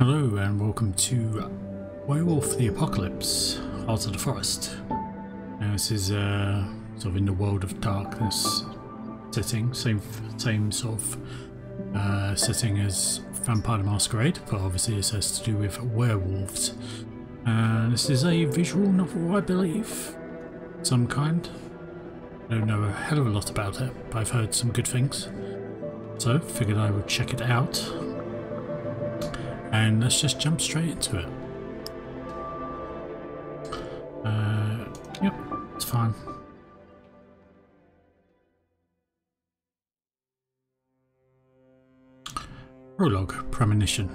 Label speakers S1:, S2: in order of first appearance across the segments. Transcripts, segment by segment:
S1: Hello and welcome to Werewolf the Apocalypse, Heart of the Forest. Now this is uh, sort of in the world of darkness setting, same same sort of uh, setting as Vampire the Masquerade, but obviously this has to do with werewolves. And this is a visual novel, I believe, some kind. I don't know a hell of a lot about it, but I've heard some good things. So figured I would check it out and let's just jump straight into it. Uh, yep, it's fine. Prologue, Premonition.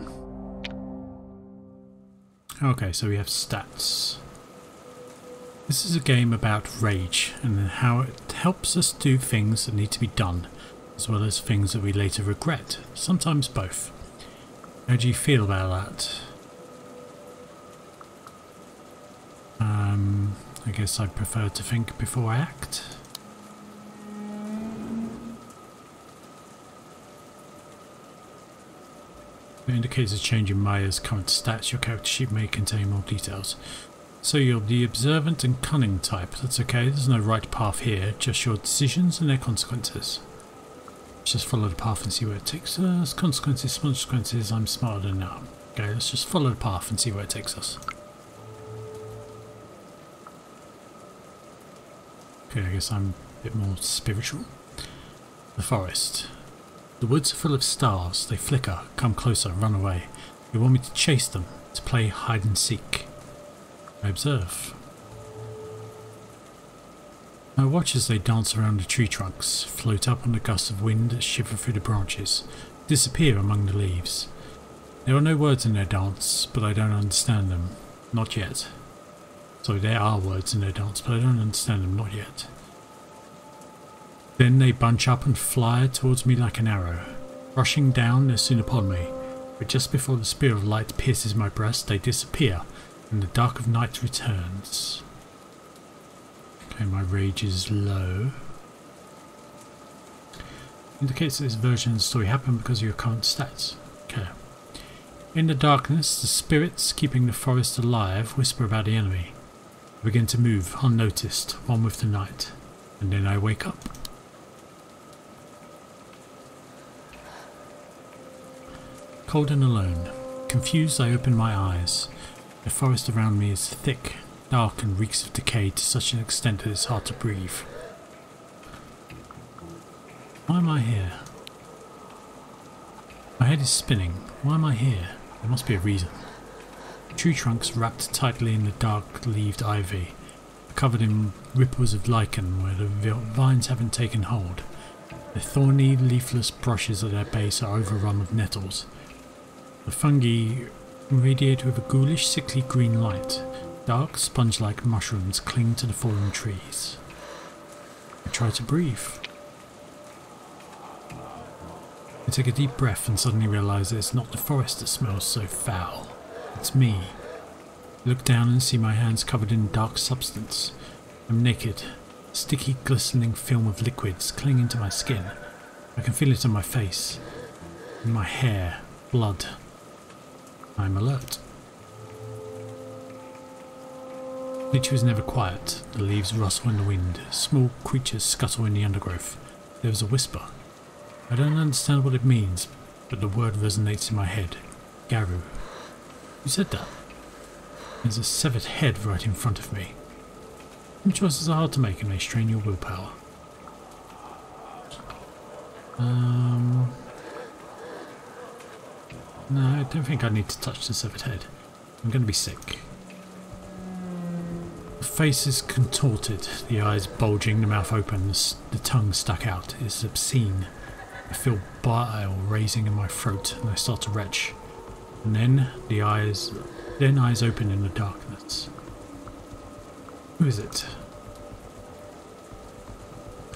S1: Okay, so we have stats. This is a game about rage and how it helps us do things that need to be done, as well as things that we later regret, sometimes both. How do you feel about that? Um, I guess I prefer to think before I act. The indicates a change in Maya's current stats. Your character sheet may contain more details. So you're the observant and cunning type. That's okay. There's no right path here. Just your decisions and their consequences. Just follow the path and see where it takes us. Consequences, consequences, I'm smarter than now. Okay, let's just follow the path and see where it takes us. Okay, I guess I'm a bit more spiritual. The forest. The woods are full of stars. They flicker, come closer, run away. You want me to chase them, to play hide and seek. I observe. I watch as they dance around the tree trunks, float up on the gusts of wind that shiver through the branches, disappear among the leaves. There are no words in their dance, but I don't understand them. Not yet. Sorry, there are words in their dance, but I don't understand them. Not yet. Then they bunch up and fly towards me like an arrow. Rushing down, they're soon upon me, but just before the spear of light pierces my breast, they disappear, and the dark of night returns. Okay, my rage is low. Indicates that this version of the story happened because of your current stats. Okay. In the darkness, the spirits keeping the forest alive whisper about the enemy. I begin to move, unnoticed, one with the night, and then I wake up. Cold and alone. Confused, I open my eyes. The forest around me is thick, dark and reeks of decay to such an extent that it's hard to breathe. Why am I here? My head is spinning. Why am I here? There must be a reason. Tree trunks wrapped tightly in the dark-leaved ivy, covered in ripples of lichen where the vines haven't taken hold. The thorny, leafless brushes at their base are overrun with nettles. The fungi radiate with a ghoulish, sickly green light, Dark, sponge-like mushrooms cling to the fallen trees. I try to breathe. I take a deep breath and suddenly realise it's not the forest that smells so foul. It's me. I look down and see my hands covered in dark substance. I'm naked. Sticky, glistening film of liquids clinging to my skin. I can feel it on my face. In my hair. Blood. I'm alert. Nature is never quiet. The leaves rustle in the wind. Small creatures scuttle in the undergrowth. There is a whisper. I don't understand what it means, but the word resonates in my head. Garou. Who said that? There's a severed head right in front of me. Some choices are hard to make and they strain your willpower. Um... No, I don't think I need to touch the severed head. I'm going to be sick face is contorted, the eyes bulging, the mouth open, the tongue stuck out. It's obscene. I feel bile raising in my throat and I start to retch. And then the eyes, then eyes open in the darkness. Who is it?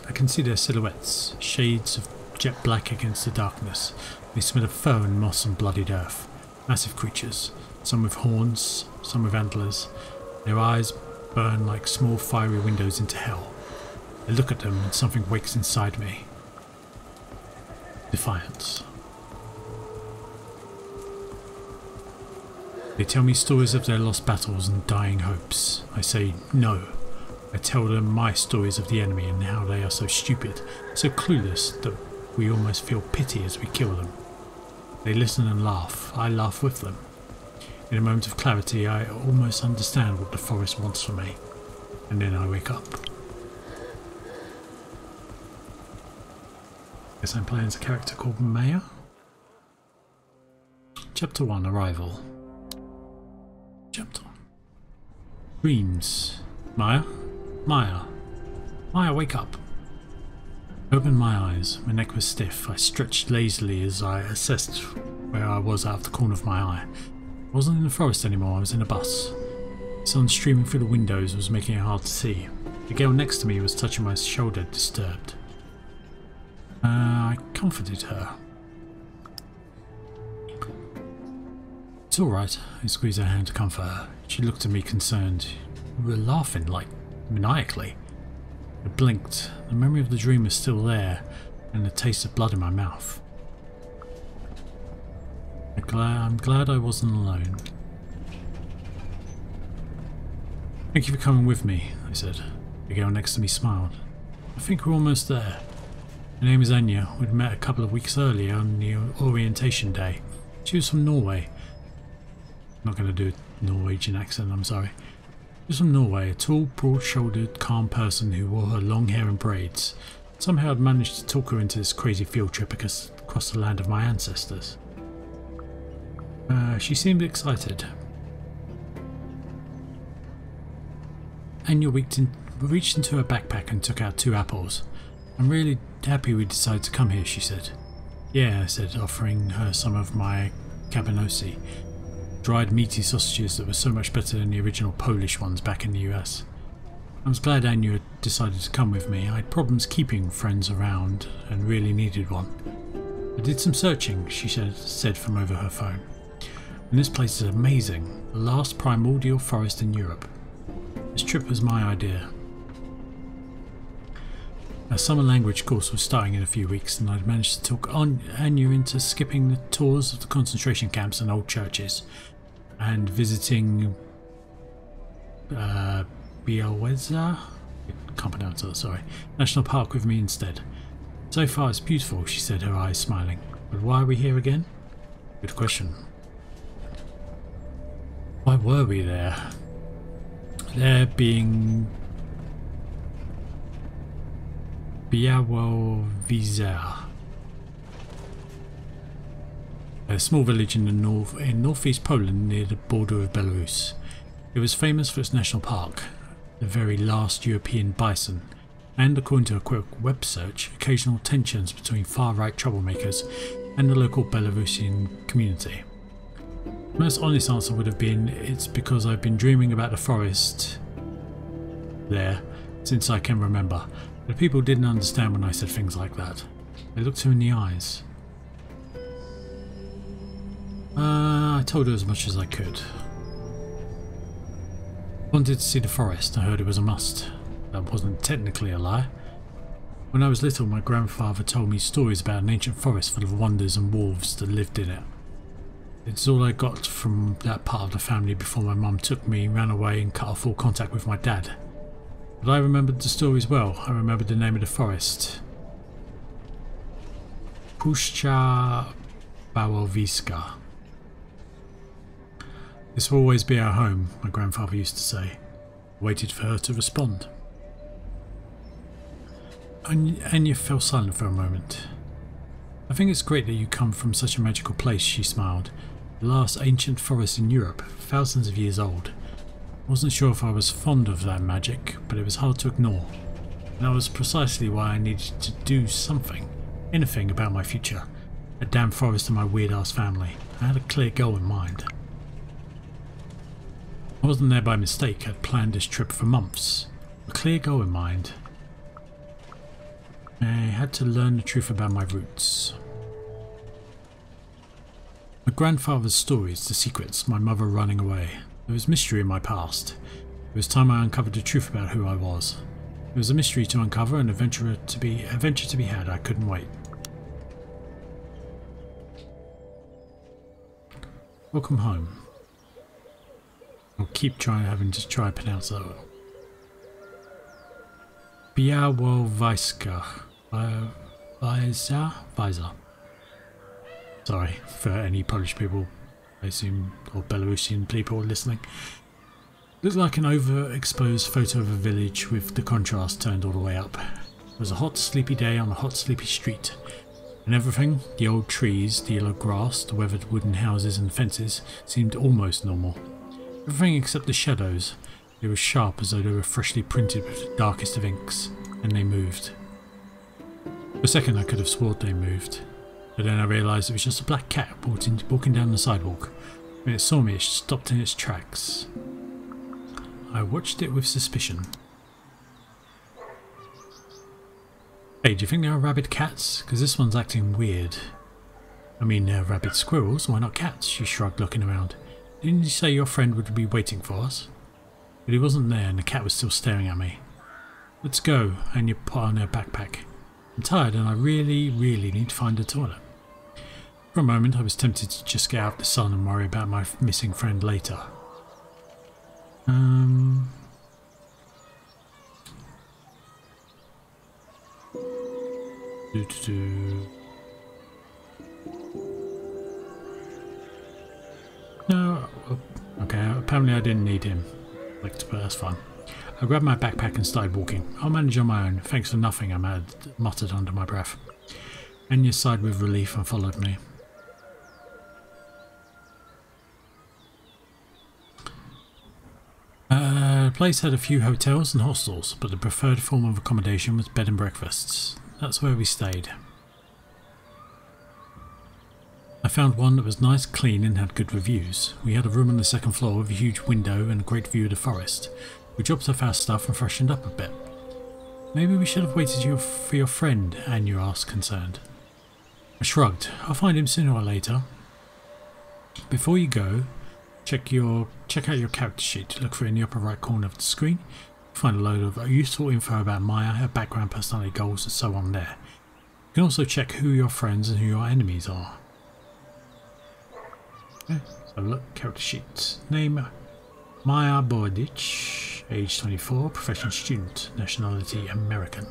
S1: I can see their silhouettes, shades of jet black against the darkness. They smell of fur and moss and bloodied earth. Massive creatures, some with horns, some with antlers. Their eyes burn like small fiery windows into hell. I look at them and something wakes inside me. Defiance. They tell me stories of their lost battles and dying hopes. I say no. I tell them my stories of the enemy and how they are so stupid, so clueless that we almost feel pity as we kill them. They listen and laugh. I laugh with them. In a moment of clarity, I almost understand what the forest wants from me. And then I wake up. Guess I'm playing as a character called Maya. Chapter 1 Arrival. Chapter Dreams. Maya? Maya. Maya, wake up. I opened my eyes. My neck was stiff. I stretched lazily as I assessed where I was out of the corner of my eye. I wasn't in the forest anymore, I was in a bus. The sun streaming through the windows was making it hard to see. The girl next to me was touching my shoulder, disturbed. Uh, I comforted her. It's alright. I squeezed her hand to comfort her. She looked at me concerned. We were laughing, like maniacally. I blinked. The memory of the dream was still there, and the taste of blood in my mouth. I'm glad I wasn't alone. Thank you for coming with me, I said. The girl next to me smiled. I think we're almost there. Her name is Anya. We'd met a couple of weeks earlier on the orientation day. She was from Norway. I'm not going to do a Norwegian accent, I'm sorry. She was from Norway, a tall, broad-shouldered, calm person who wore her long hair in braids. Somehow I'd managed to talk her into this crazy field trip across the land of my ancestors. Uh, she seemed excited. Anya in, reached into her backpack and took out two apples. I'm really happy we decided to come here, she said. Yeah, I said, offering her some of my cabanossi, dried meaty sausages that were so much better than the original Polish ones back in the US. I was glad Anya had decided to come with me. I had problems keeping friends around and really needed one. I did some searching, she said from over her phone. And this place is amazing. The last primordial forest in Europe. This trip was my idea. A summer language course was starting in a few weeks and I'd managed to talk on Anya into skipping the tours of the concentration camps and old churches and visiting uh, Białowieża, can't pronounce it, sorry, National Park with me instead. So far it's beautiful, she said, her eyes smiling. But why are we here again? Good question. Why were we there? There being Białowieża, a small village in the north in northeast Poland near the border of Belarus. It was famous for its national park, the very last European bison, and according to a quick web search, occasional tensions between far-right troublemakers and the local Belarusian community. The most honest answer would have been it's because I've been dreaming about the forest there since I can remember but people didn't understand when I said things like that. They looked her in the eyes. Uh, I told her as much as I could. Wanted to see the forest, I heard it was a must. That wasn't technically a lie. When I was little, my grandfather told me stories about an ancient forest full of wonders and wolves that lived in it. It's all I got from that part of the family before my mum took me, ran away and cut off all contact with my dad. But I remembered the stories well. I remembered the name of the forest. Puszcza Białowieska. This will always be our home, my grandfather used to say. Waited for her to respond. Anya fell silent for a moment. I think it's great that you come from such a magical place, she smiled. The last ancient forest in Europe, thousands of years old. Wasn't sure if I was fond of that magic, but it was hard to ignore. And that was precisely why I needed to do something, anything about my future. A damn forest and my weird ass family. I had a clear goal in mind. I wasn't there by mistake, I'd planned this trip for months. A clear goal in mind. I had to learn the truth about my roots. My grandfather's stories, the secrets, my mother running away, there was mystery in my past. It was time I uncovered the truth about who I was. It was a mystery to uncover and adventure to be adventure to be had. I couldn't wait. Welcome home. I'll keep trying having to try to pronounce that. Białowieska. Visa? Visa. Sorry for any Polish people, I assume, or Belarusian people listening. Looks like an overexposed photo of a village with the contrast turned all the way up. It was a hot, sleepy day on a hot, sleepy street. And everything, the old trees, the yellow grass, the weathered wooden houses and fences, seemed almost normal. Everything except the shadows. They were sharp as though they were freshly printed with the darkest of inks, and they moved. For a second I could have sworn they moved, but then I realised it was just a black cat walking, walking down the sidewalk. When it saw me, it stopped in its tracks. I watched it with suspicion. Hey, do you think there are rabid cats? Because this one's acting weird. I mean, uh, rabid squirrels, why not cats? She shrugged, looking around. Didn't you say your friend would be waiting for us? But he wasn't there and the cat was still staring at me. Let's go, and you put on her backpack. I'm tired and I really, really need to find a toilet. For a moment I was tempted to just get out the sun and worry about my missing friend later. Um... No, okay, apparently I didn't need him. Like, that's fine. I grabbed my backpack and started walking. I'll manage on my own. Thanks for nothing, I muttered under my breath. Anya sighed with relief and followed me. Uh, the place had a few hotels and hostels, but the preferred form of accommodation was bed and breakfasts. That's where we stayed. I found one that was nice, clean and had good reviews. We had a room on the second floor with a huge window and a great view of the forest. We dropped off our stuff and freshened up a bit. Maybe we should have waited for your friend, Anya asked, concerned. I shrugged. I'll find him sooner or later. Before you go, check your check out your character sheet. Look for it in the upper right corner of the screen. Find a load of useful info about Maya, her background, personality, goals, and so on there. You can also check who your friends and who your enemies are. Okay, so look, character sheets. Name Maya Bordich, age 24, profession student, nationality American.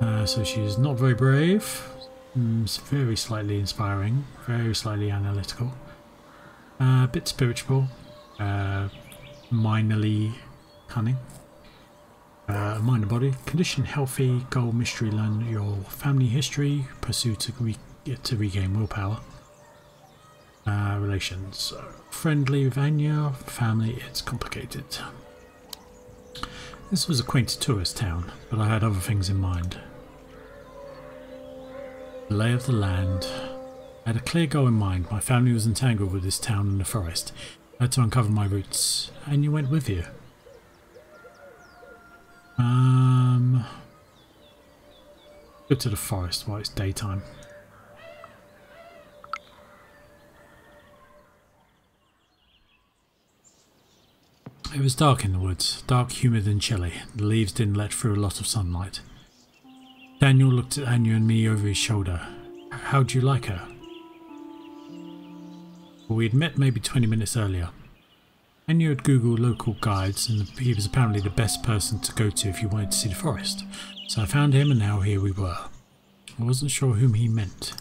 S1: Uh, so she's not very brave, mm, very slightly inspiring, very slightly analytical, uh, a bit spiritual, uh, minorly cunning, uh, and body, condition healthy, goal mystery, learn your family history, pursue to, re to regain willpower. Uh, relations. Friendly with Anya, family, it's complicated. This was a quaint tourist town, but I had other things in mind. The lay of the land. I had a clear goal in mind. My family was entangled with this town and the forest. I had to uncover my roots. And you went with you. Um, go to the forest while it's daytime. It was dark in the woods, dark, humid and chilly. The leaves didn't let through a lot of sunlight. Daniel looked at Anya and me over his shoulder. How'd you like her? Well, we had met maybe 20 minutes earlier. Anya had googled local guides and he was apparently the best person to go to if you wanted to see the forest. So I found him and now here we were. I wasn't sure whom he meant.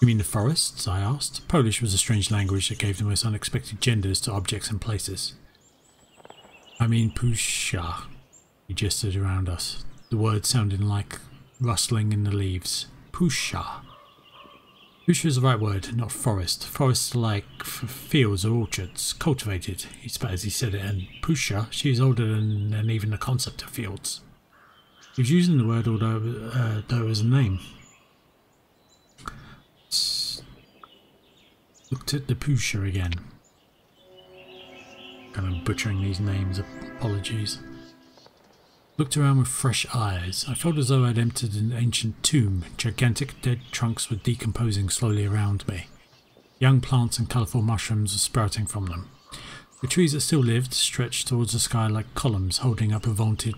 S1: You mean the forests? I asked. Polish was a strange language that gave the most unexpected genders to objects and places. I mean Pusha. He gestured around us. The word sounded like rustling in the leaves. Pusha. Pusha is the right word, not forest. Forests are like fields or orchards, cultivated, he spat as he said it, and Pusha, she is older than, than even the concept of fields. He was using the word although, uh, though was a name. Looked at the Pusha again. Kind of butchering these names, apologies. Looked around with fresh eyes. I felt as though I'd entered an ancient tomb. Gigantic dead trunks were decomposing slowly around me. Young plants and colourful mushrooms were sprouting from them. The trees that still lived stretched towards the sky like columns holding up a vaulted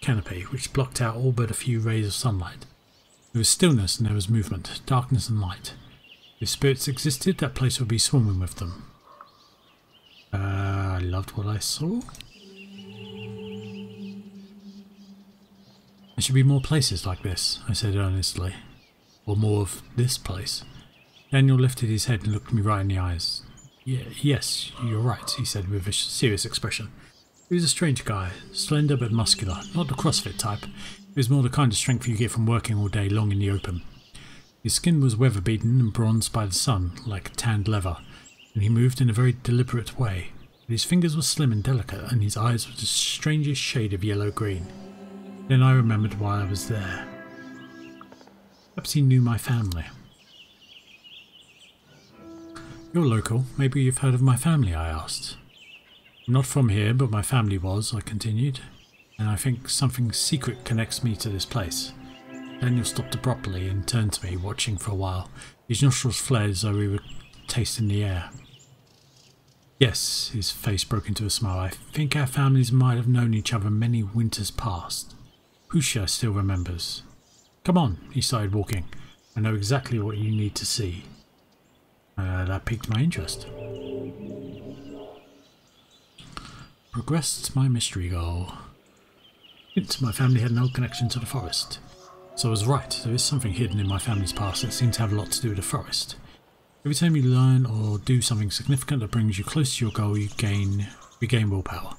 S1: canopy which blocked out all but a few rays of sunlight. There was stillness and there was movement, darkness and light. If spirits existed, that place would be swarming with them. Uh, I loved what I saw. There should be more places like this, I said earnestly. Or more of this place. Daniel lifted his head and looked me right in the eyes. Yeah, yes, you're right, he said with a serious expression. He was a strange guy, slender but muscular, not the CrossFit type. It was more the kind of strength you get from working all day long in the open. His skin was weather-beaten and bronzed by the sun, like tanned leather, and he moved in a very deliberate way. But his fingers were slim and delicate, and his eyes were the strangest shade of yellow-green. Then I remembered why I was there. Perhaps he knew my family. You're local. Maybe you've heard of my family, I asked. Not from here, but my family was, I continued. And I think something secret connects me to this place. Daniel stopped abruptly and turned to me, watching for a while. His nostrils flared as though we were tasting the air. Yes, his face broke into a smile. I think our families might have known each other many winters past. Pusha still remembers. Come on, he started walking. I know exactly what you need to see. Uh, that piqued my interest. Progressed my mystery goal. Hint, my family had no connection to the forest. So I was right, there is something hidden in my family's past that seems to have a lot to do with the forest. Every time you learn or do something significant that brings you close to your goal, you gain regain willpower.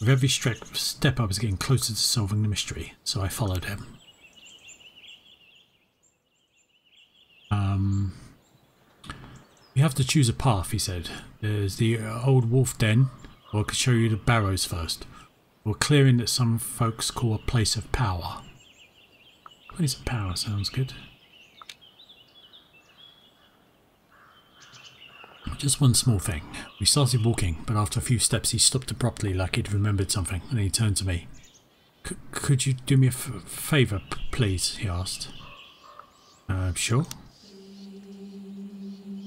S1: With every step I was getting closer to solving the mystery, so I followed him. Um, you have to choose a path, he said. There's the old wolf den, or I could show you the barrows first, or a clearing that some folks call a place of power. Place of power sounds good. Just one small thing. We started walking, but after a few steps he stopped abruptly like he'd remembered something, and he turned to me. could you do me a favour, please? he asked. Uh, sure.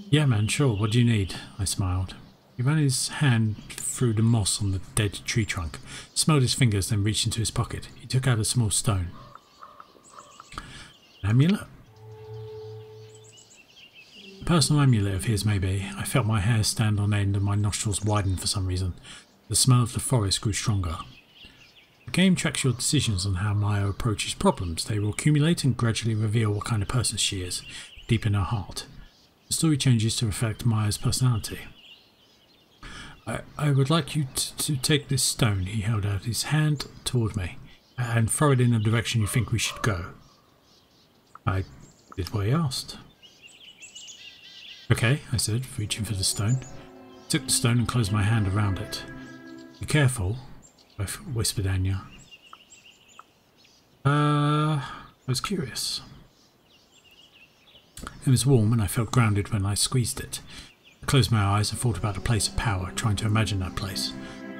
S1: Yeah, man, sure. What do you need? I smiled. He ran his hand through the moss on the dead tree trunk, smelled his fingers, then reached into his pocket. He took out a small stone. Amulet? A personal amulet of his, maybe. I felt my hair stand on end and my nostrils widen for some reason. The smell of the forest grew stronger. The game tracks your decisions on how Maya approaches problems. They will accumulate and gradually reveal what kind of person she is, deep in her heart. The story changes to reflect Maya's personality. I, I would like you to take this stone, he held out his hand toward me, and throw it in the direction you think we should go. I did what he asked. Okay, I said, reaching for the stone. I took the stone and closed my hand around it. Be careful, I whispered Anya. Uh, I was curious. It was warm and I felt grounded when I squeezed it. I closed my eyes and thought about a place of power, trying to imagine that place.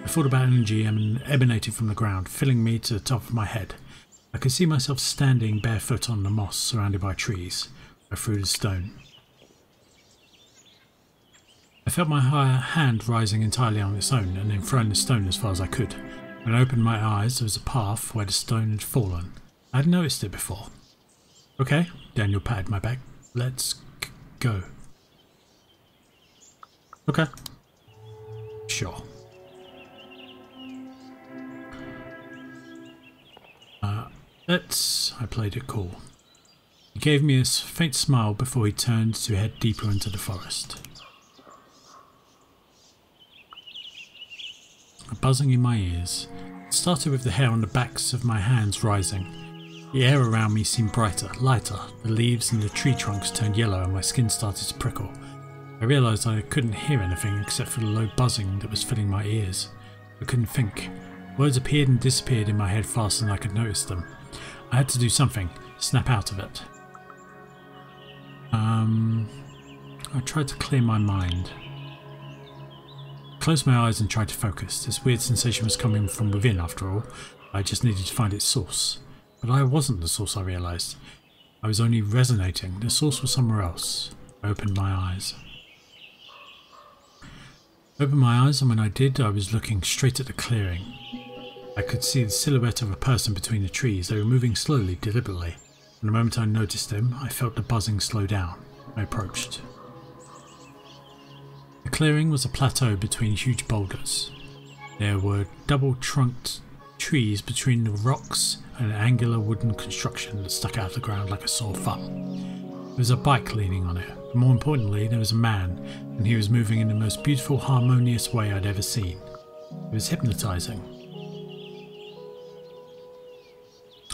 S1: I thought about energy emanating from the ground, filling me to the top of my head. I could see myself standing barefoot on the moss, surrounded by trees. I threw the stone. I felt my hand rising entirely on its own, and then throwing the stone as far as I could. When I opened my eyes, there was a path where the stone had fallen. I hadn't noticed it before. Okay, Daniel patted my back. Let's go. Okay. Sure. Let's... I played it cool. He gave me a faint smile before he turned to head deeper into the forest. A buzzing in my ears. It started with the hair on the backs of my hands rising. The air around me seemed brighter, lighter. The leaves and the tree trunks turned yellow and my skin started to prickle. I realised I couldn't hear anything except for the low buzzing that was filling my ears. I couldn't think. Words appeared and disappeared in my head faster than I could notice them. I had to do something, snap out of it. Um, I tried to clear my mind. Closed my eyes and tried to focus. This weird sensation was coming from within after all. I just needed to find its source. But I wasn't the source, I realised. I was only resonating. The source was somewhere else. I opened my eyes. Opened my eyes and when I did, I was looking straight at the clearing. I could see the silhouette of a person between the trees. They were moving slowly, deliberately. And the moment I noticed them, I felt the buzzing slow down. I approached. The clearing was a plateau between huge boulders. There were double-trunked trees between the rocks and an angular wooden construction that stuck out of the ground like a sore thumb. There was a bike leaning on it, more importantly, there was a man, and he was moving in the most beautiful, harmonious way I'd ever seen. It was hypnotizing.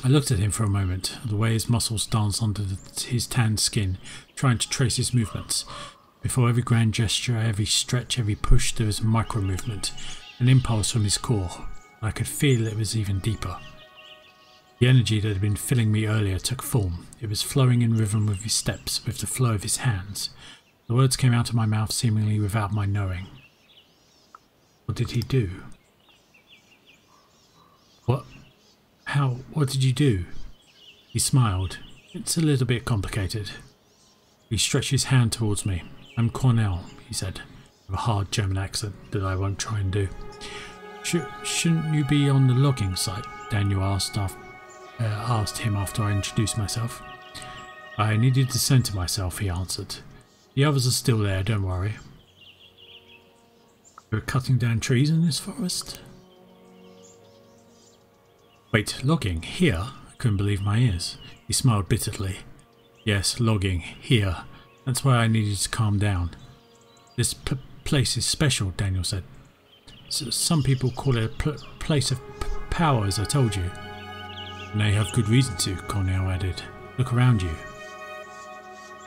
S1: I looked at him for a moment, the way his muscles danced under the, his tanned skin, trying to trace his movements. Before every grand gesture, every stretch, every push, there was a micro movement, an impulse from his core. I could feel it was even deeper. The energy that had been filling me earlier took form. It was flowing in rhythm with his steps, with the flow of his hands. The words came out of my mouth seemingly without my knowing. What did he do? What? How? What did you do? He smiled. It's a little bit complicated. He stretched his hand towards me. I'm Cornell, he said, with a hard German accent that I won't try and do. Sh shouldn't you be on the logging site? Daniel asked, uh, asked him after I introduced myself. I needed to center myself, he answered. The others are still there, don't worry. We're cutting down trees in this forest? Wait, logging? Here? I couldn't believe my ears. He smiled bitterly. Yes, logging. Here. That's why I needed to calm down. This place is special, Daniel said. So some people call it a place of power, as I told you. And they have good reason to, Cornell added. Look around you.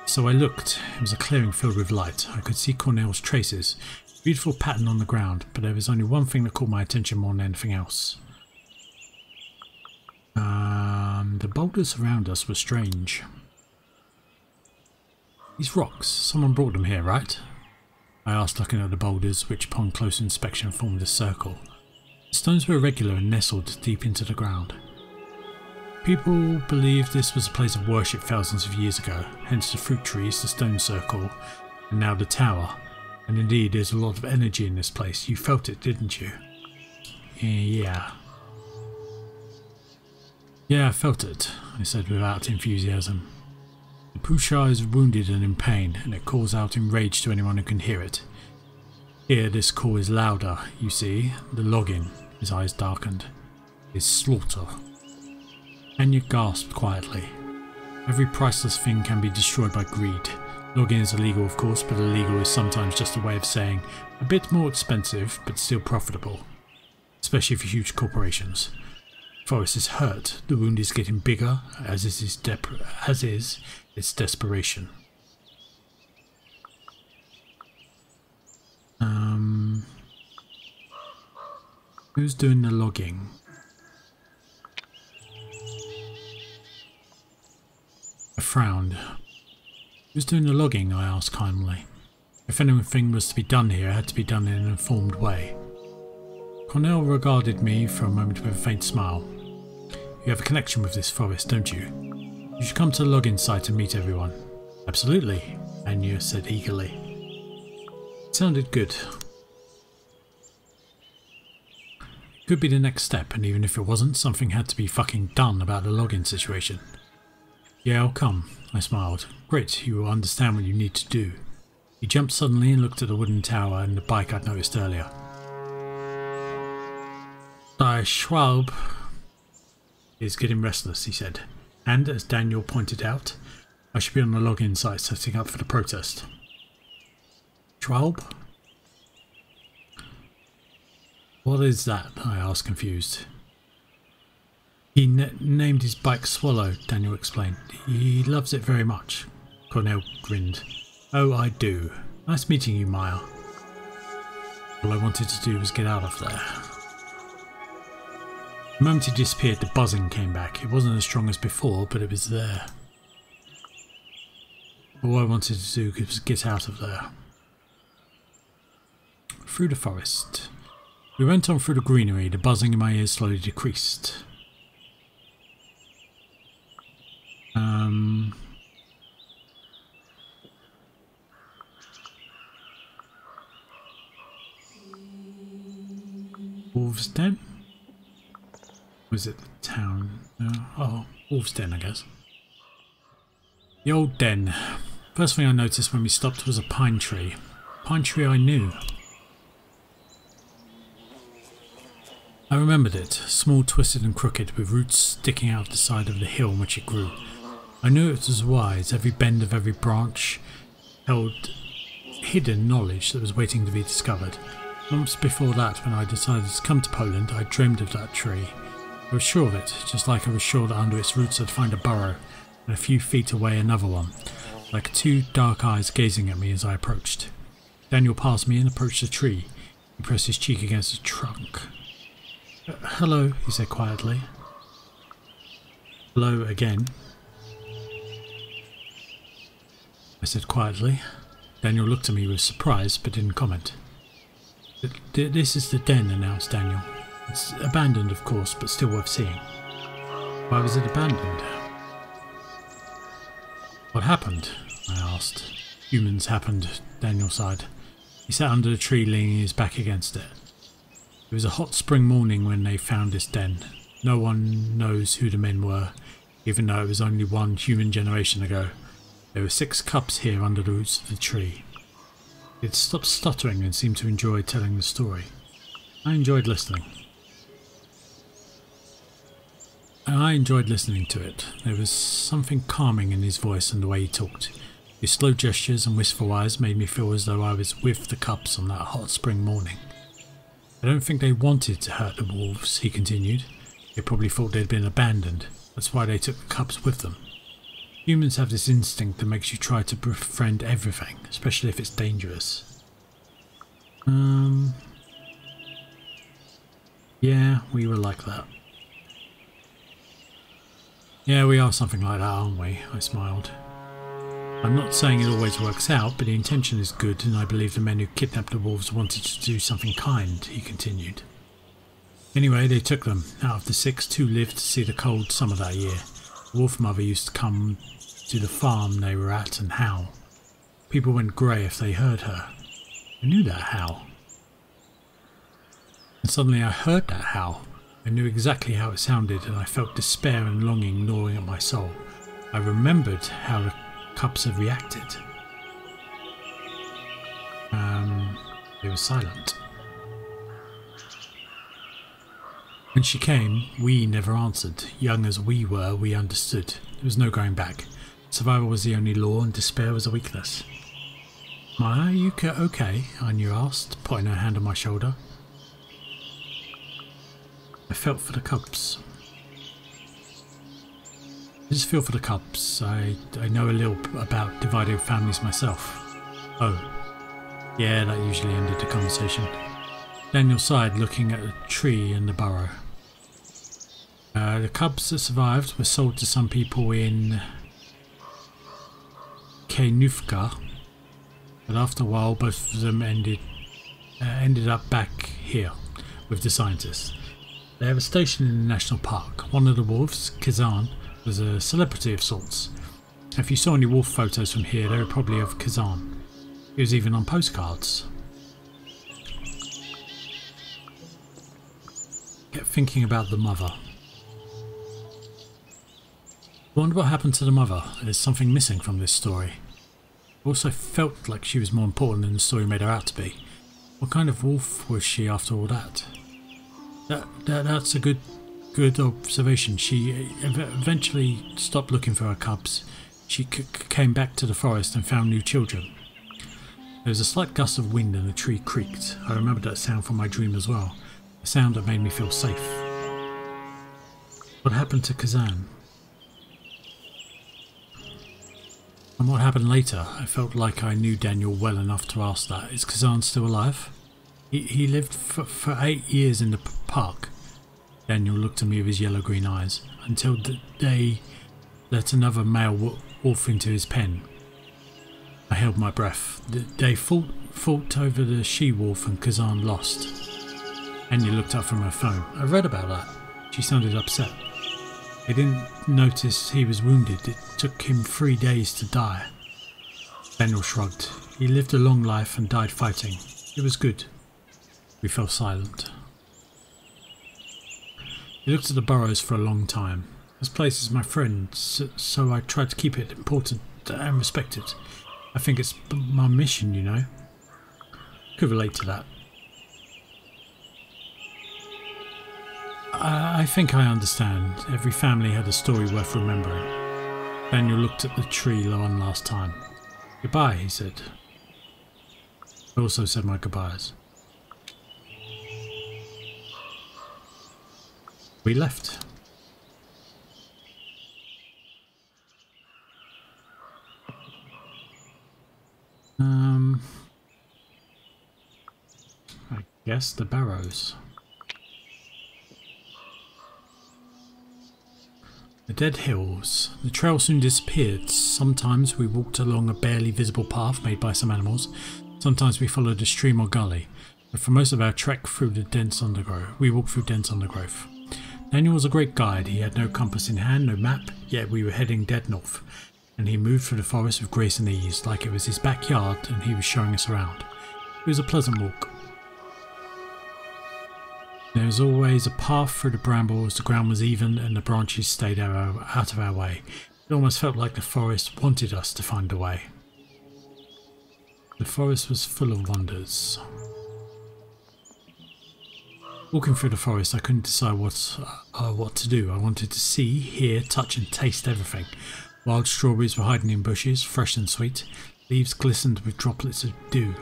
S1: So I looked. It was a clearing filled with light. I could see Cornell's traces, Beautiful pattern on the ground, but there was only one thing that caught my attention more than anything else. Um, the boulders around us were strange. These rocks, someone brought them here, right? I asked looking at the boulders, which upon close inspection formed a circle. The stones were irregular and nestled deep into the ground. People believed this was a place of worship thousands of years ago, hence the fruit trees, the stone circle, and now the tower, and indeed, there's a lot of energy in this place. You felt it, didn't you? Yeah. Yeah, I felt it, I said without enthusiasm. The Pusha is wounded and in pain, and it calls out in rage to anyone who can hear it. Here, this call is louder, you see. The logging, his eyes darkened, is slaughter. Anya gasped quietly. Every priceless thing can be destroyed by greed. Logging is illegal of course, but illegal is sometimes just a way of saying a bit more expensive but still profitable, especially for huge corporations. Forrest is hurt, the wound is getting bigger, as is, his as is its desperation. Um, who's doing the logging? I frowned. Who's doing the logging? I asked kindly. If anything was to be done here, it had to be done in an informed way. Cornell regarded me for a moment with a faint smile. You have a connection with this forest, don't you? You should come to the logging site and meet everyone. Absolutely, Anya said eagerly. It sounded good. It could be the next step, and even if it wasn't, something had to be fucking done about the logging situation. Yeah, I'll come, I smiled. Great, you will understand what you need to do. He jumped suddenly and looked at the wooden tower and the bike I'd noticed earlier. Die Schwalbe is getting restless, he said. And, as Daniel pointed out, I should be on the login site setting up for the protest. Schwalbe? What is that? I asked, confused. He named his bike Swallow, Daniel explained. He loves it very much. Cornell grinned. Oh, I do. Nice meeting you, Maya. All I wanted to do was get out of there. The moment he disappeared, the buzzing came back. It wasn't as strong as before, but it was there. All I wanted to do was get out of there. Through the forest. We went on through the greenery, the buzzing in my ears slowly decreased. Um, Wolves Den? Was it the town? No. Oh, Wolf's Den, I guess. The old den. First thing I noticed when we stopped was a pine tree. Pine tree I knew. I remembered it, small, twisted and crooked, with roots sticking out of the side of the hill on which it grew. I knew it was wise, every bend of every branch held hidden knowledge that was waiting to be discovered. Months before that, when I decided to come to Poland, I dreamed of that tree. I was sure of it, just like I was sure that under its roots I'd find a burrow, and a few feet away another one, like two dark eyes gazing at me as I approached. Daniel passed me and approached the tree. He pressed his cheek against the trunk. Uh, hello, he said quietly. Hello again. I said quietly. Daniel looked at me with surprise but didn't comment. This is the den, announced Daniel. It's abandoned, of course, but still worth seeing. Why was it abandoned? What happened? I asked. Humans happened, Daniel sighed. He sat under the tree leaning his back against it. It was a hot spring morning when they found this den. No one knows who the men were, even though it was only one human generation ago. There were six cubs here under the roots of the tree. It stopped stuttering and seemed to enjoy telling the story. I enjoyed listening. I enjoyed listening to it. There was something calming in his voice and the way he talked. His slow gestures and wistful eyes made me feel as though I was with the cubs on that hot spring morning. I don't think they wanted to hurt the wolves, he continued. They probably thought they'd been abandoned. That's why they took the cubs with them. Humans have this instinct that makes you try to befriend everything, especially if it's dangerous. Um. Yeah, we were like that. Yeah, we are something like that, aren't we? I smiled. I'm not saying it always works out, but the intention is good, and I believe the men who kidnapped the wolves wanted to do something kind, he continued. Anyway, they took them. Out of the six, two lived to see the cold summer that year. Wolf mother used to come to the farm they were at and howl. People went grey if they heard her. I knew that howl. And suddenly I heard that howl. I knew exactly how it sounded and I felt despair and longing gnawing at my soul. I remembered how the cubs had reacted. Um, they were silent. When she came, we never answered. Young as we were, we understood. There was no going back. Survival was the only law and despair was a weakness. Maya, you okay? Anya asked, putting her hand on my shoulder. I felt for the cubs. I just feel for the cubs. I, I know a little about divided families myself. Oh, yeah, that usually ended the conversation. Daniel sighed, looking at a tree in the burrow. Uh, the cubs that survived were sold to some people in Kenufka, but after a while both of them ended uh, ended up back here with the scientists. They have a station in the national park. One of the wolves, Kazan, was a celebrity of sorts. If you saw any wolf photos from here, they were probably of Kazan. He was even on postcards. Kept thinking about the mother. Wonder what happened to the mother. There's something missing from this story. Also felt like she was more important than the story made her out to be. What kind of wolf was she after all that? That, that that's a good good observation. She uh, eventually stopped looking for her cubs. She came back to the forest and found new children. There was a slight gust of wind and the tree creaked. I remembered that sound from my dream as well. A sound that made me feel safe. What happened to Kazan? And what happened later, I felt like I knew Daniel well enough to ask that. Is Kazan still alive? He, he lived for, for eight years in the park. Daniel looked at me with his yellow-green eyes until the day let another male wolf into his pen. I held my breath. They fought, fought over the she-wolf and Kazan lost. Anya looked up from her phone. I read about that. She sounded upset. They didn't notice he was wounded. It took him three days to die. Daniel shrugged. He lived a long life and died fighting. It was good. We fell silent. He looked at the burrows for a long time. This place is my friend, so, I tried to keep it important and respected. I think it's my mission, you know. Could relate to that. I, I think I understand. Every family had a story worth remembering. Daniel looked at the tree one last time. Goodbye, he said. I also said my goodbyes. We left. Um, I guess the barrows. The dead hills. The trail soon disappeared. Sometimes we walked along a barely visible path made by some animals. Sometimes we followed a stream or gully. But for most of our trek through the dense undergrowth, we walked through dense undergrowth. Daniel was a great guide. He had no compass in hand, no map, yet we were heading dead north and he moved through the forest with grace and ease, like it was his backyard and he was showing us around. It was a pleasant walk. There was always a path through the brambles, the ground was even and the branches stayed out of our way. It almost felt like the forest wanted us to find a way. The forest was full of wonders. Walking through the forest, I couldn't decide what uh, what to do. I wanted to see, hear, touch and taste everything. Wild strawberries were hiding in bushes, fresh and sweet. Leaves glistened with droplets of dew.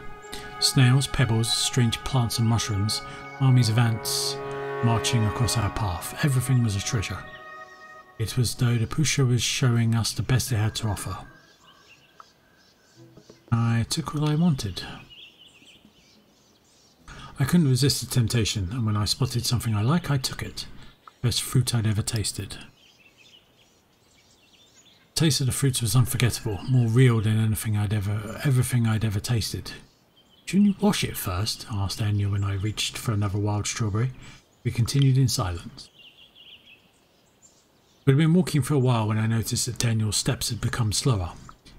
S1: Snails, pebbles, strange plants and mushrooms, armies of ants marching across our path. Everything was a treasure. It was though the Puszcza was showing us the best it had to offer. I took what I wanted. I couldn't resist the temptation, and when I spotted something I like, I took it. Best fruit I'd ever tasted taste of the fruits was unforgettable, more real than anything I'd ever, everything I'd ever tasted. Shouldn't you wash it first? asked Daniel when I reached for another wild strawberry. We continued in silence. We'd been walking for a while when I noticed that Daniel's steps had become slower.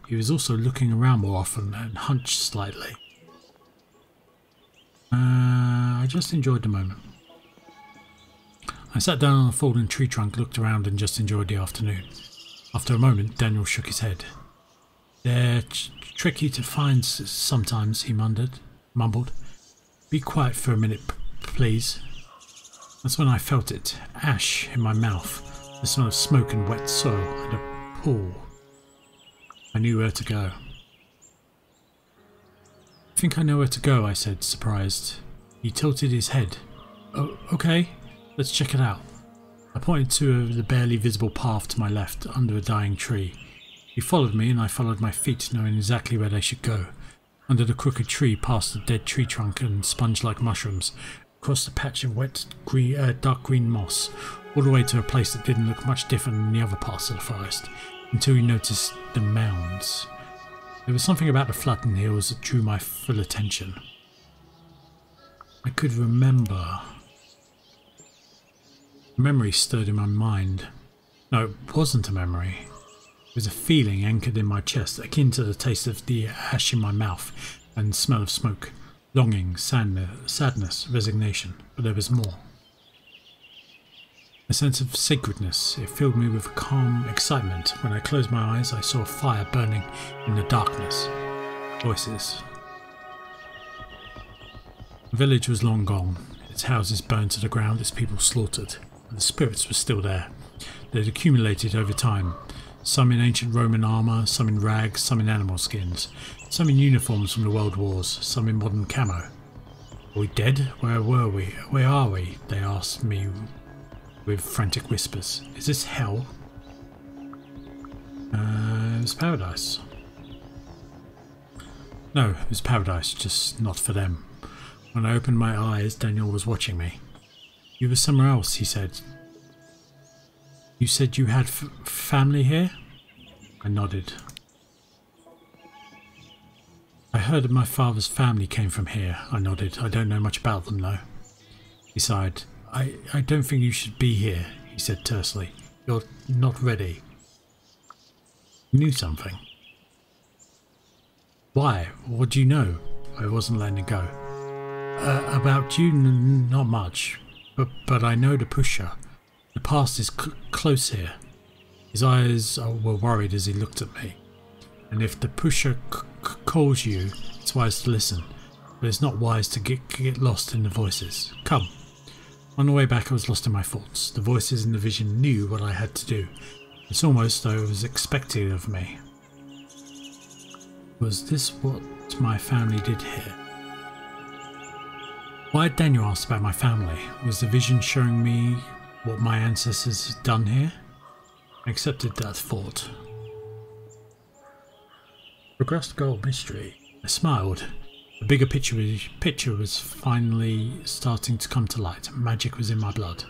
S1: He was also looking around more often and hunched slightly. Uh, I just enjoyed the moment. I sat down on a fallen tree trunk, looked around and just enjoyed the afternoon. After a moment, Daniel shook his head. They're tricky to find sometimes, he mumbled. mumbled. Be quiet for a minute, please. That's when I felt it. Ash in my mouth, the smell of smoke and wet soil, and a pool. I knew where to go. I think I know where to go, I said, surprised. He tilted his head. Oh, okay, let's check it out. I pointed to the barely visible path to my left, under a dying tree. He followed me and I followed my feet, knowing exactly where they should go. Under the crooked tree, past the dead tree trunk and sponge-like mushrooms, across the patch of wet, green, uh, dark green moss, all the way to a place that didn't look much different than the other parts of the forest, until we noticed the mounds. There was something about the flattened hills that drew my full attention. I could remember a memory stirred in my mind. No, it wasn't a memory. It was a feeling anchored in my chest, akin to the taste of the ash in my mouth and smell of smoke. Longing, sadness, resignation. But there was more. A sense of sacredness. It filled me with calm excitement. When I closed my eyes, I saw a fire burning in the darkness. Voices. The village was long gone. Its houses burned to the ground, its people slaughtered. The spirits were still there. They had accumulated over time, some in ancient Roman armour, some in rags, some in animal skins, some in uniforms from the world wars, some in modern camo. Are we dead? Where were we? Where are we? They asked me with frantic whispers. Is this hell? Uh, it was paradise. No, it was paradise, just not for them. When I opened my eyes, Daniel was watching me. You were somewhere else, he said. You said you had family here? I nodded. I heard my father's family came from here. I nodded. I don't know much about them, though. He sighed. I, I don't think you should be here, he said tersely. You're not ready. You knew something. Why? What do you know? I wasn't letting it go. Uh, about you, not much. But, but I know the Puszcza. The past is close here. His eyes were worried as he looked at me. And if the Puszcza calls you, it's wise to listen, but it's not wise to get, get lost in the voices. Come. On the way back, I was lost in my thoughts. The voices in the vision knew what I had to do. It's almost as though it was expected of me. Was this what my family did here? Why had Daniel asked about my family? Was the vision showing me what my ancestors had done here? I accepted that thought. Progressed gold mystery. I smiled. The bigger picture was, picture was finally starting to come to light. Magic was in my blood.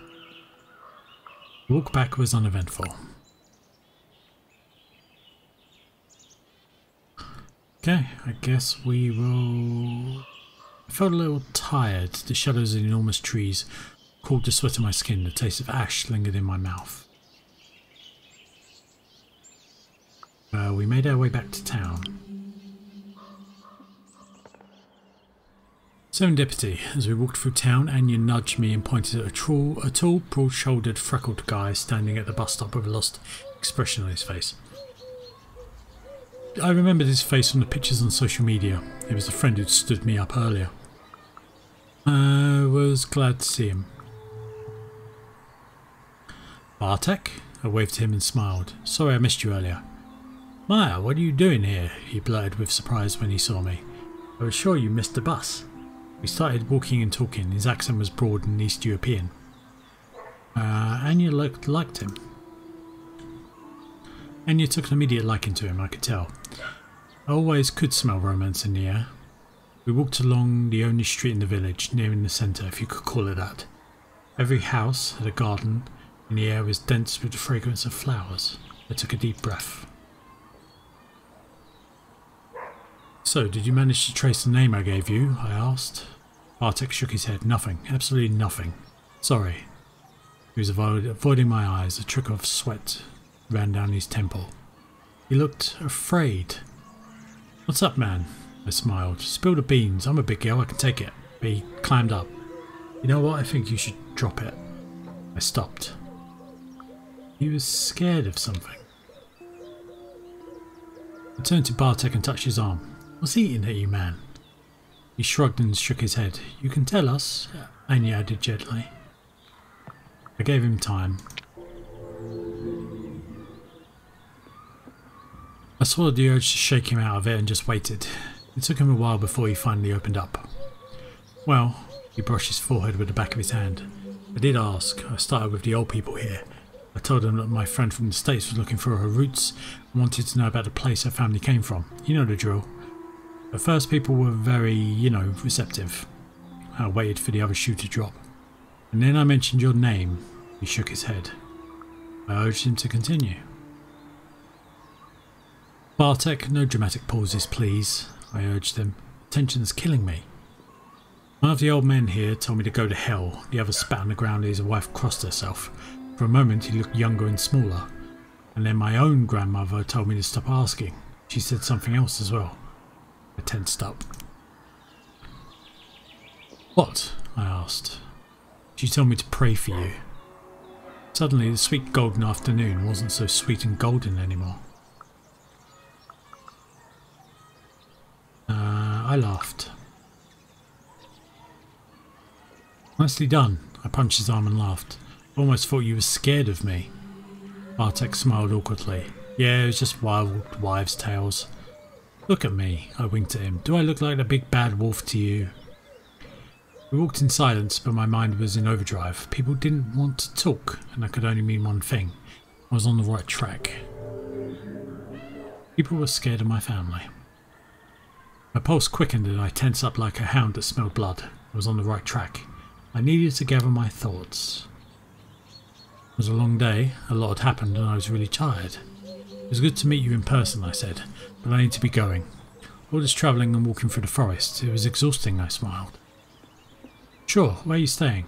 S1: Walk back was uneventful. Okay, I guess we will... I felt a little tired. The shadows of the enormous trees cooled the sweat of my skin. The taste of ash lingered in my mouth. Uh, we made our way back to town. Serendipity. As we walked through town, Anya nudged me and pointed at a tall, a tall broad-shouldered, freckled guy standing at the bus stop with a lost expression on his face. I remembered his face from the pictures on social media. It was the friend who'd stood me up earlier. I was glad to see him. Bartek? I waved to him and smiled. Sorry I missed you earlier. Maya, what are you doing here? He blurted with surprise when he saw me. I was sure you missed the bus. We started walking and talking. His accent was broad and East European. Uh, Anya looked, liked him. Anya took an immediate liking to him, I could tell. I always could smell romance in the air. We walked along the only street in the village, nearing the centre, if you could call it that. Every house had a garden, and the air was dense with the fragrance of flowers. I took a deep breath. So, did you manage to trace the name I gave you? I asked. Bartek shook his head. Nothing. Absolutely nothing. Sorry. He was avoid avoiding my eyes. A trickle of sweat ran down his temple. He looked afraid. What's up, man? I smiled. Spill the beans. I'm a big girl. I can take it. He climbed up. You know what? I think you should drop it. I stopped. He was scared of something. I turned to Bartek and touched his arm. What's eating at you, man? He shrugged and shook his head. You can tell us, Anya added gently. I gave him time. I swallowed the urge to shake him out of it and just waited. It took him a while before he finally opened up. Well, he brushed his forehead with the back of his hand. I did ask. I started with the old people here. I told them that my friend from the States was looking for her roots and wanted to know about the place her family came from. You know the drill. At first people were very, you know, receptive. I waited for the other shoe to drop. And then I mentioned your name. He shook his head. I urged him to continue. Bartek, no dramatic pauses, please, I urged him. Tension's killing me. One of the old men here told me to go to hell. The other spat on the ground as his wife crossed herself. For a moment he looked younger and smaller. And then my own grandmother told me to stop asking. She said something else as well. I tensed up. What? I asked. She told me to pray for you. Suddenly the sweet golden afternoon wasn't so sweet and golden anymore. Uh, I laughed. Nicely done. I punched his arm and laughed. Almost thought you were scared of me. Bartek smiled awkwardly. Yeah, it was just wild wives' tales. Look at me, I winked at him. Do I look like a big bad wolf to you? We walked in silence, but my mind was in overdrive. People didn't want to talk, and that could only mean one thing. I was on the right track. People were scared of my family. My pulse quickened and I tensed up like a hound that smelled blood. I was on the right track. I needed to gather my thoughts. It was a long day, a lot had happened and I was really tired. It was good to meet you in person, I said, but I need to be going. All this travelling and walking through the forest, it was exhausting, I smiled. Sure, where are you staying?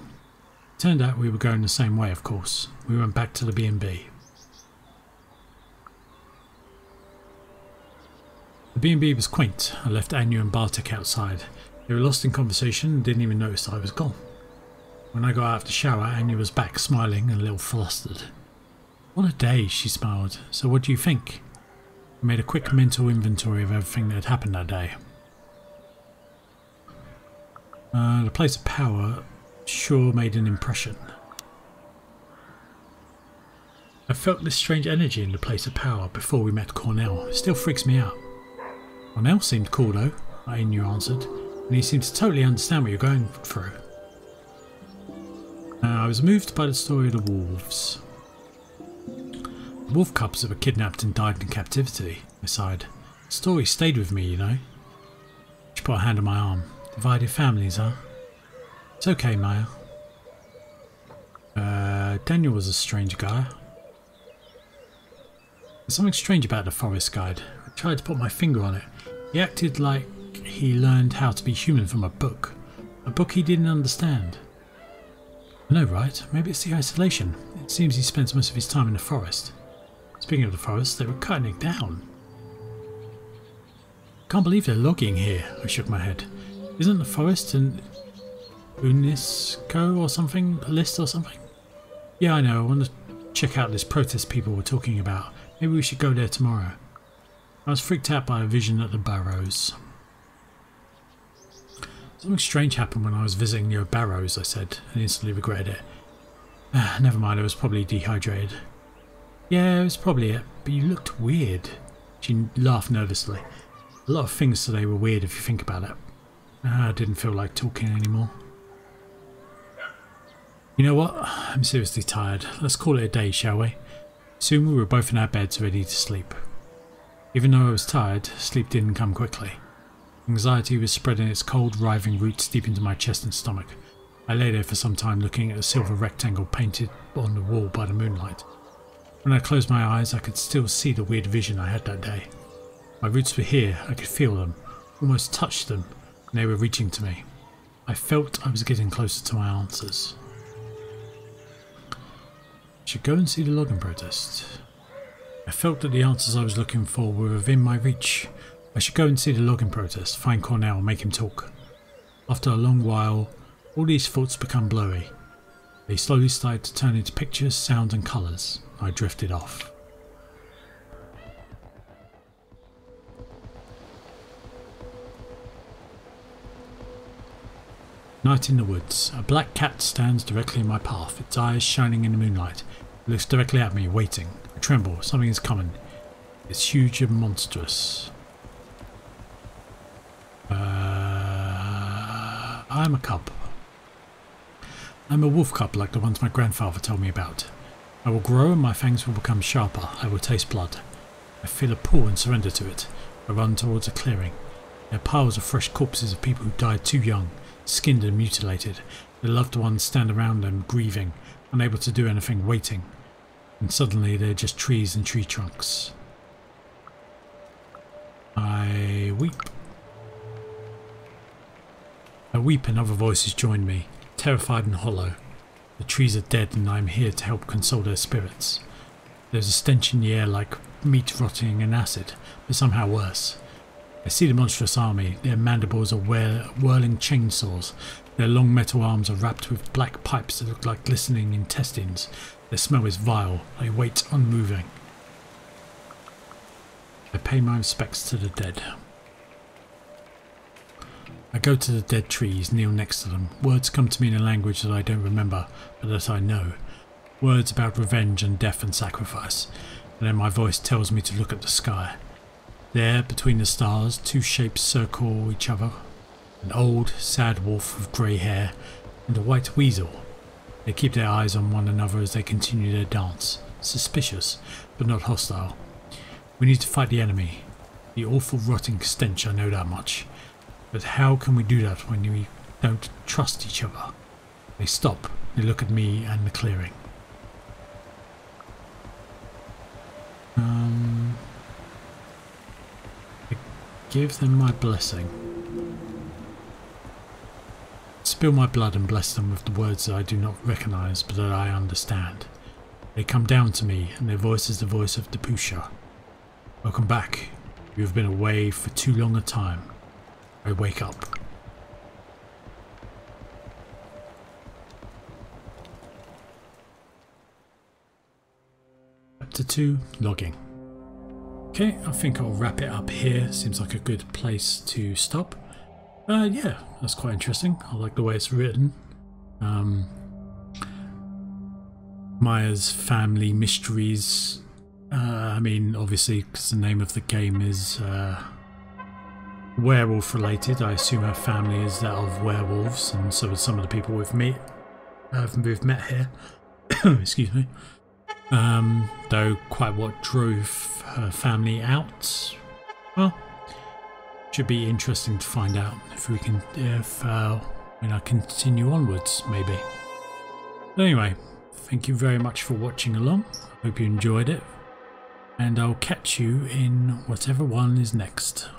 S1: It turned out we were going the same way, of course. We went back to the B&B. The B&B was quaint. I left Anya and Bartek outside. They were lost in conversation and didn't even notice I was gone. When I got out of the shower, Anya was back smiling and a little flustered. What a day, she smiled. So what do you think? Made a quick mental inventory of everything that had happened that day. Uh, the place of power sure made an impression. I felt this strange energy in the place of power before we met Kornel. It still freaks me out. Kornel seemed cool though, Anya answered, and he seemed to totally understand what you're going through. Uh, I was moved by the story of the wolves. Wolf cubs that were kidnapped and died in captivity, I sighed. The story stayed with me, you know. She put a hand on my arm. Divided families, huh? It's okay, Maya. Uh, Daniel was a strange guy. There's something strange about the forest guide. I tried to put my finger on it. He acted like he learned how to be human from a book. A book he didn't understand. I know, right? Maybe it's the isolation. It seems he spends most of his time in the forest. Speaking of the forest, they were cutting it down. Can't believe they're logging here, I shook my head. Isn't the forest an UNESCO or something? A list or something? Yeah, I know. I want to check out this protest people were talking about. Maybe we should go there tomorrow. I was freaked out by a vision at the Barrows. Something strange happened when I was visiting near Barrows, I said, and instantly regretted it. Never mind, I was probably dehydrated. Yeah, it was probably it, but you looked weird. She laughed nervously. A lot of things today were weird if you think about it. Ah, I didn't feel like talking anymore. You know what? I'm seriously tired. Let's call it a day, shall we? Soon we were both in our beds ready to sleep. Even though I was tired, sleep didn't come quickly. Anxiety was spreading its cold, writhing roots deep into my chest and stomach. I lay there for some time looking at a silver rectangle painted on the wall by the moonlight. When I closed my eyes, I could still see the weird vision I had that day. My roots were here, I could feel them, almost touch them, and they were reaching to me. I felt I was getting closer to my answers I should go and see the logging protest. I felt that the answers I was looking for were within my reach. I should go and see the logging protest, find Kornel, make him talk. After a long while, all these thoughts become blurry. They slowly started to turn into pictures, sounds and colours. I drifted off. Night in the woods. A black cat stands directly in my path, its eyes shining in the moonlight. It looks directly at me, waiting. I tremble. Something is coming. It's huge and monstrous. Uh, I'm a cub. I'm a wolf cub like the ones my grandfather told me about. I will grow and my fangs will become sharper. I will taste blood. I feel a pull and surrender to it. I run towards a clearing. There are piles of fresh corpses of people who died too young, skinned and mutilated. Their loved ones stand around them, grieving, unable to do anything, waiting and suddenly they're just trees and tree trunks. I weep. I weep and other voices join me, terrified and hollow. The trees are dead and I am here to help console their spirits. There's a stench in the air like meat rotting in acid, but somehow worse. I see the monstrous army. Their mandibles are whirling chainsaws. Their long metal arms are wrapped with black pipes that look like glistening intestines. Their smell is vile. They wait unmoving. I pay my respects to the dead. I go to the dead trees, kneel next to them. Words come to me in a language that I don't remember, but that I know. Words about revenge and death and sacrifice. And then my voice tells me to look at the sky. There, between the stars, two shapes circle each other. An old, sad wolf with grey hair, and a white weasel they keep their eyes on one another as they continue their dance. Suspicious, but not hostile. We need to fight the enemy. The awful rotting stench, I know that much. But how can we do that when we don't trust each other? They stop. They look at me and the clearing. Um, I give them my blessing spill my blood and bless them with the words that I do not recognize but that I understand. They come down to me and their voice is the voice of the Puszcza. Welcome back. You have been away for too long a time. I wake up. Chapter 2 Logging Okay, I think I'll wrap it up here. Seems like a good place to stop. Uh, yeah, that's quite interesting. I like the way it's written. Um, Maya's Family Mysteries. Uh, I mean, obviously, because the name of the game is uh, werewolf related. I assume her family is that of werewolves, and so are some of the people we've met. Uh, we've met here. Excuse me. Um, though, quite what drove her family out. Well, should be interesting to find out if we can, if uh, when I continue onwards, maybe. Anyway, thank you very much for watching along. Hope you enjoyed it, and I'll catch you in whatever one is next.